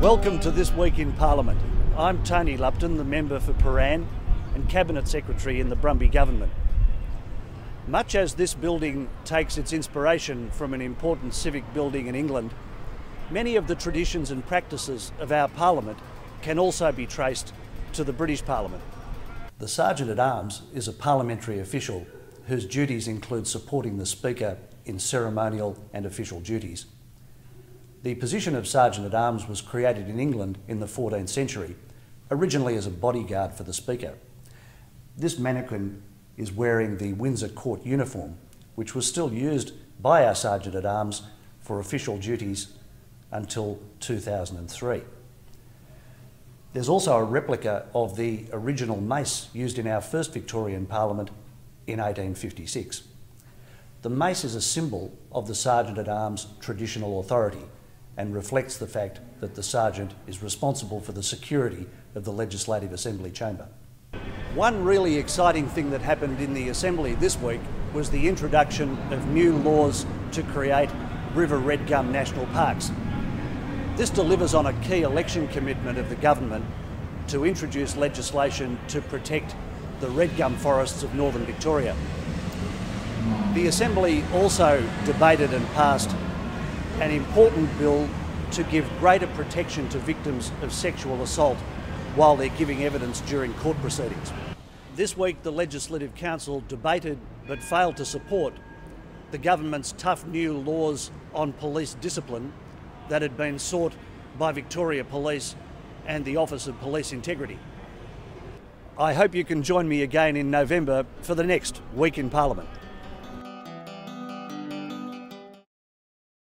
Welcome to This Week in Parliament. I'm Tony Lupton, the member for Prahran and Cabinet Secretary in the Brumby Government. Much as this building takes its inspiration from an important civic building in England, many of the traditions and practices of our Parliament can also be traced to the British Parliament. The Sergeant at Arms is a parliamentary official whose duties include supporting the Speaker in ceremonial and official duties. The position of Sergeant at Arms was created in England in the 14th century, originally as a bodyguard for the Speaker. This mannequin is wearing the Windsor Court uniform, which was still used by our Sergeant at Arms for official duties until 2003. There's also a replica of the original mace used in our first Victorian Parliament in 1856. The mace is a symbol of the Sergeant at Arms' traditional authority and reflects the fact that the Sergeant is responsible for the security of the Legislative Assembly chamber. One really exciting thing that happened in the Assembly this week was the introduction of new laws to create river red gum national parks. This delivers on a key election commitment of the government to introduce legislation to protect the red gum forests of northern Victoria. The Assembly also debated and passed an important bill to give greater protection to victims of sexual assault while they're giving evidence during court proceedings. This week, the Legislative Council debated but failed to support the government's tough new laws on police discipline that had been sought by Victoria Police and the Office of Police Integrity. I hope you can join me again in November for the next Week in Parliament.